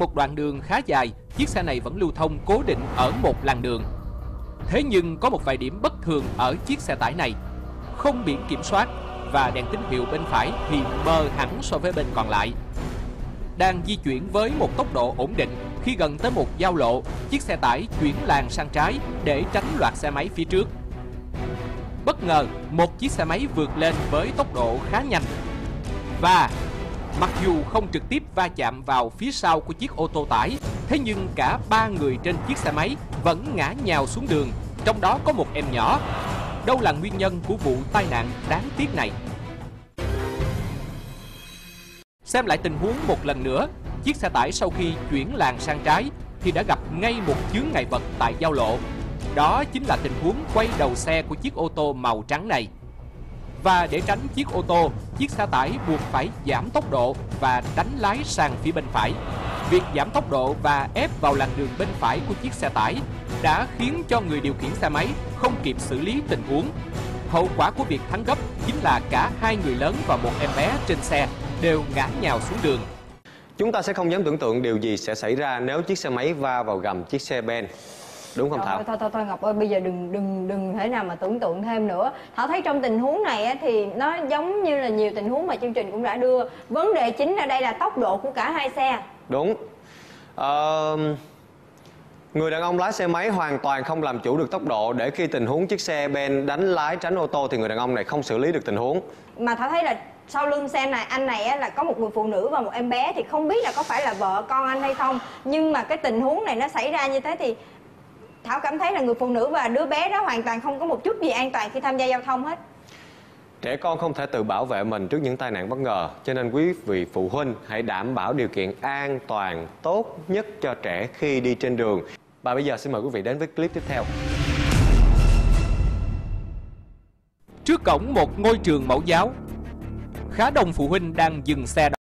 Một đoạn đường khá dài, chiếc xe này vẫn lưu thông cố định ở một làn đường. Thế nhưng có một vài điểm bất thường ở chiếc xe tải này. Không biển kiểm soát và đèn tín hiệu bên phải thì mờ hẳn so với bên còn lại. Đang di chuyển với một tốc độ ổn định, khi gần tới một giao lộ, chiếc xe tải chuyển làn sang trái để tránh loạt xe máy phía trước. Bất ngờ, một chiếc xe máy vượt lên với tốc độ khá nhanh. Và mặc dù không trực tiếp va chạm vào phía sau của chiếc ô tô tải, thế nhưng cả ba người trên chiếc xe máy vẫn ngã nhào xuống đường, trong đó có một em nhỏ. Đâu là nguyên nhân của vụ tai nạn đáng tiếc này? Xem lại tình huống một lần nữa, chiếc xe tải sau khi chuyển làn sang trái thì đã gặp ngay một chướng ngại vật tại giao lộ. Đó chính là tình huống quay đầu xe của chiếc ô tô màu trắng này. Và để tránh chiếc ô tô, chiếc xe tải buộc phải giảm tốc độ và đánh lái sang phía bên phải. Việc giảm tốc độ và ép vào làn đường bên phải của chiếc xe tải đã khiến cho người điều khiển xe máy không kịp xử lý tình huống. Hậu quả của việc thắng gấp chính là cả hai người lớn và một em bé trên xe đều ngã nhào xuống đường. Chúng ta sẽ không dám tưởng tượng điều gì sẽ xảy ra nếu chiếc xe máy va vào gầm chiếc xe ben. Đúng không Trời Thảo? thôi thôi thôi Ngọc ơi bây giờ đừng đừng đừng thể nào mà tưởng tượng thêm nữa Thảo thấy trong tình huống này á, thì nó giống như là nhiều tình huống mà chương trình cũng đã đưa vấn đề chính ở đây là tốc độ của cả hai xe Đúng. Ờ, người đàn ông lái xe máy hoàn toàn không làm chủ được tốc độ để khi tình huống chiếc xe ben đánh lái tránh ô tô thì người đàn ông này không xử lý được tình huống. mà Thảo thấy là sau lưng xe này anh này á, là có một người phụ nữ và một em bé thì không biết là có phải là vợ con anh hay không nhưng mà cái tình huống này nó xảy ra như thế thì Thảo cảm thấy là người phụ nữ và đứa bé đó hoàn toàn không có một chút gì an toàn khi tham gia giao thông hết Trẻ con không thể tự bảo vệ mình trước những tai nạn bất ngờ, cho nên quý vị phụ huynh hãy đảm bảo điều kiện an toàn tốt nhất cho trẻ khi đi trên đường. Và bây giờ xin mời quý vị đến với clip tiếp theo. Trước cổng một ngôi trường mẫu giáo, khá đông phụ huynh đang dừng xe